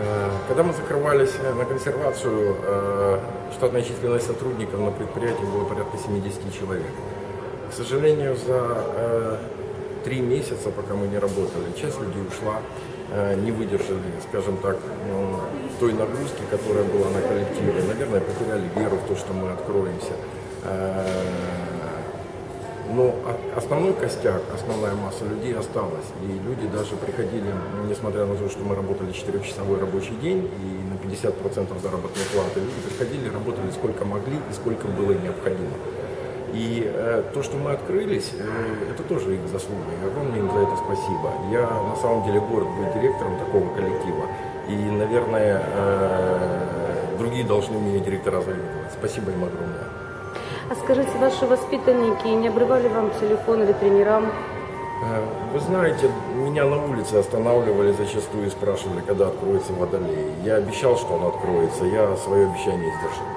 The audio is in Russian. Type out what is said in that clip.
Э, Когда мы закрывались э, на консервацию, э, штатная численность сотрудников на предприятии было порядка 70 человек. К сожалению, за э, три месяца, пока мы не работали, часть людей ушла, э, не выдержали, скажем так, ну, той нагрузки, которая была на коллективе. Наверное, потеряли веру в то, что мы откроемся. Но основной костяк, основная масса людей осталась. И люди даже приходили, несмотря на то, что мы работали 4-часовой рабочий день и на 50% заработной платы, люди приходили, работали сколько могли и сколько было необходимо. И э, то, что мы открылись, э, это тоже их заслуга. И огромное им за это спасибо. Я на самом деле горд быть директором такого коллектива. И, наверное, э, другие должны мне директора завидовать. Спасибо им огромное. А скажите, ваши воспитанники не обрывали вам телефон или тренерам? Э, Вы знаете, меня на улице останавливали зачастую и спрашивали, когда откроется водолей. Я обещал, что он откроется, я свое обещание сдержал.